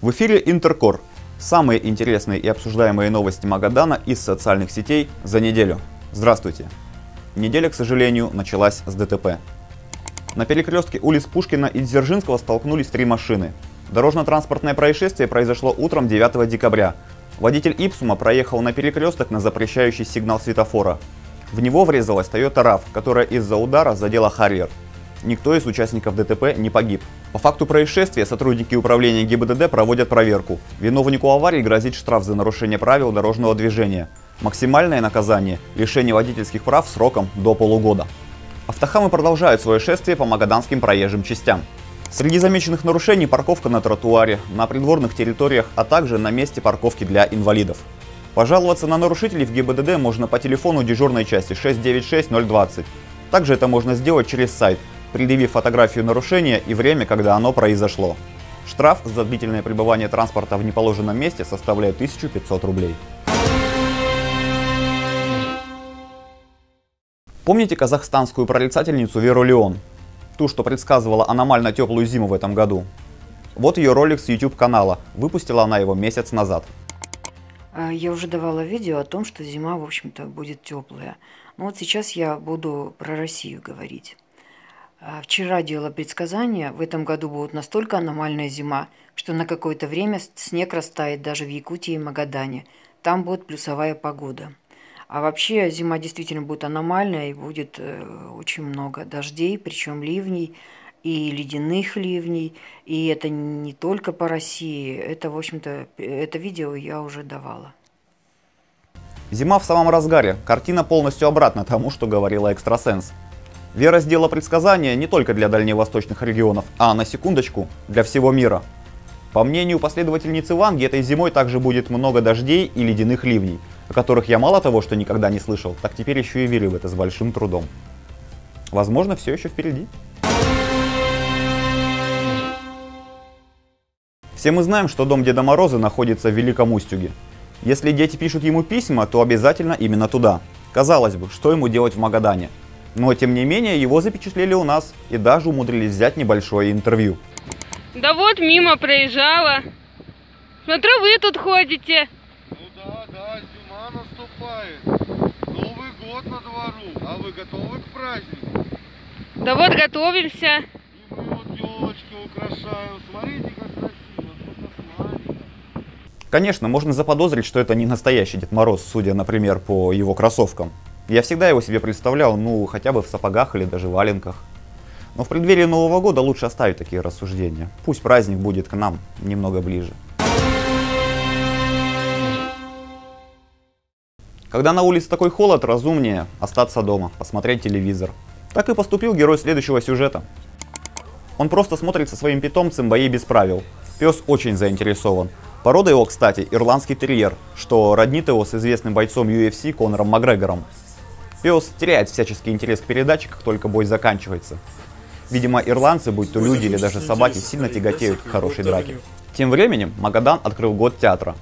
В эфире Интеркор. Самые интересные и обсуждаемые новости Магадана из социальных сетей за неделю. Здравствуйте. Неделя, к сожалению, началась с ДТП. На перекрестке улиц Пушкина и Дзержинского столкнулись три машины. Дорожно-транспортное происшествие произошло утром 9 декабря. Водитель Ипсума проехал на перекресток на запрещающий сигнал светофора. В него врезалась Toyota RAV, которая из-за удара задела Харьер. Никто из участников ДТП не погиб. По факту происшествия сотрудники управления ГИБДД проводят проверку. Виновнику аварии грозит штраф за нарушение правил дорожного движения. Максимальное наказание – лишение водительских прав сроком до полугода. Автохамы продолжают свое шествие по магаданским проезжим частям. Среди замеченных нарушений парковка на тротуаре, на придворных территориях, а также на месте парковки для инвалидов. Пожаловаться на нарушителей в ГИБДД можно по телефону дежурной части 696 020. Также это можно сделать через сайт предъявив фотографию нарушения и время, когда оно произошло. Штраф за длительное пребывание транспорта в неположенном месте составляет 1500 рублей. Помните казахстанскую прорицательницу Веру Леон? Ту, что предсказывала аномально теплую зиму в этом году. Вот ее ролик с YouTube канала. Выпустила она его месяц назад. А, я уже давала видео о том, что зима, в общем-то, будет теплая. Но вот сейчас я буду про Россию говорить. А, вчера делала предсказания, в этом году будет настолько аномальная зима, что на какое-то время снег растает даже в Якутии и Магадане. Там будет плюсовая погода. А вообще зима действительно будет аномальная и будет э, очень много дождей, причем ливней и ледяных ливней. И это не только по России, это, в общем-то, это видео я уже давала. Зима в самом разгаре. Картина полностью обратна тому, что говорила экстрасенс. Вера сделала предсказание не только для дальневосточных регионов, а на секундочку, для всего мира. По мнению последовательницы Ванги, этой зимой также будет много дождей и ледяных ливней, о которых я мало того, что никогда не слышал, так теперь еще и верю в это с большим трудом. Возможно, все еще впереди. Все мы знаем, что дом Деда Мороза находится в Великом Устюге. Если дети пишут ему письма, то обязательно именно туда. Казалось бы, что ему делать в Магадане? Но тем не менее его запечатлели у нас и даже умудрились взять небольшое интервью. Да вот мимо проезжала. Смотрю, вы тут ходите. Ну да, да, зима наступает. Новый год на двору. А вы готовы к празднику? Да вот готовимся. И мы вот елочки украшаем. Смотрите, как Конечно, можно заподозрить, что это не настоящий Дед Мороз, судя, например, по его кроссовкам. Я всегда его себе представлял, ну, хотя бы в сапогах или даже валенках. Но в преддверии Нового года лучше оставить такие рассуждения. Пусть праздник будет к нам немного ближе. Когда на улице такой холод, разумнее остаться дома, посмотреть телевизор. Так и поступил герой следующего сюжета. Он просто смотрит со своим питомцем бои без правил. Пес очень заинтересован. Порода его, кстати, ирландский терьер, что роднит его с известным бойцом UFC Конором Макгрегором. Пес теряет всяческий интерес к передаче, как только бой заканчивается. Видимо, ирландцы, будь то люди или даже собаки, сильно тяготеют к хорошей драке. Тем временем Магадан открыл год театра.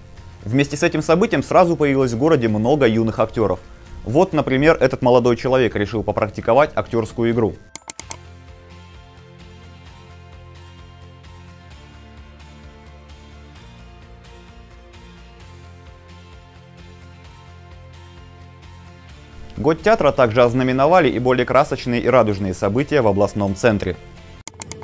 Вместе с этим событием сразу появилось в городе много юных актеров. Вот, например, этот молодой человек решил попрактиковать актерскую игру. Год театра также ознаменовали и более красочные и радужные события в областном центре.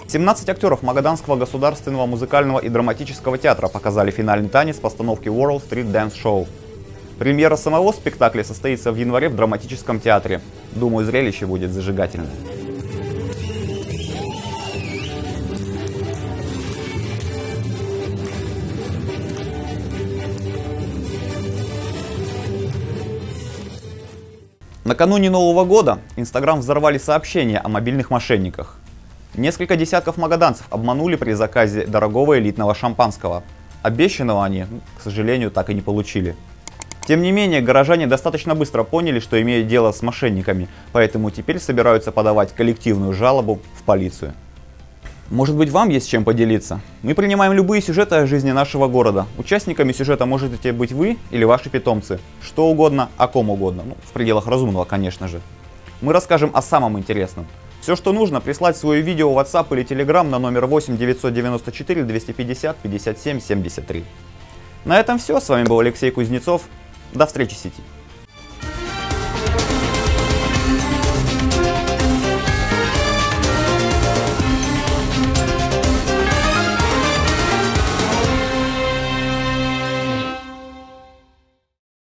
17 актеров Магаданского государственного музыкального и драматического театра показали финальный танец постановки World Street Dance Show. Премьера самого спектакля состоится в январе в драматическом театре. Думаю, зрелище будет зажигательное. Накануне Нового года Инстаграм взорвали сообщения о мобильных мошенниках. Несколько десятков магаданцев обманули при заказе дорогого элитного шампанского. Обещанного они, к сожалению, так и не получили. Тем не менее, горожане достаточно быстро поняли, что имеют дело с мошенниками, поэтому теперь собираются подавать коллективную жалобу в полицию. Может быть вам есть чем поделиться? Мы принимаем любые сюжеты о жизни нашего города. Участниками сюжета можете быть вы или ваши питомцы. Что угодно, о ком угодно. Ну, в пределах разумного, конечно же. Мы расскажем о самом интересном. Все, что нужно, прислать свое видео в WhatsApp или Telegram на номер 8 994 250 57 73. На этом все. С вами был Алексей Кузнецов. До встречи в сети.